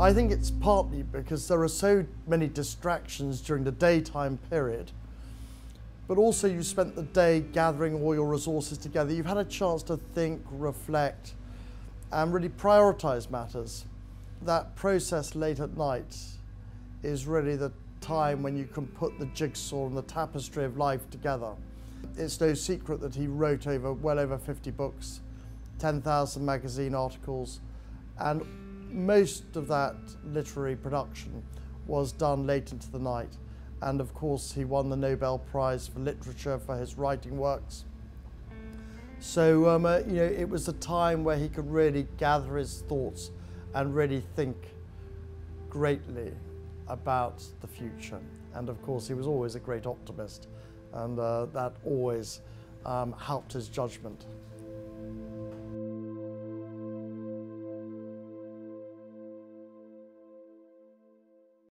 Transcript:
I think it's partly because there are so many distractions during the daytime period, but also you spent the day gathering all your resources together. You've had a chance to think, reflect, and really prioritize matters. That process late at night is really the time when you can put the jigsaw and the tapestry of life together. It's no secret that he wrote over well over 50 books, 10,000 magazine articles, and most of that literary production was done late into the night. And of course, he won the Nobel Prize for Literature for his writing works. So, um, uh, you know, it was a time where he could really gather his thoughts and really think greatly about the future. And of course, he was always a great optimist, and uh, that always um, helped his judgment.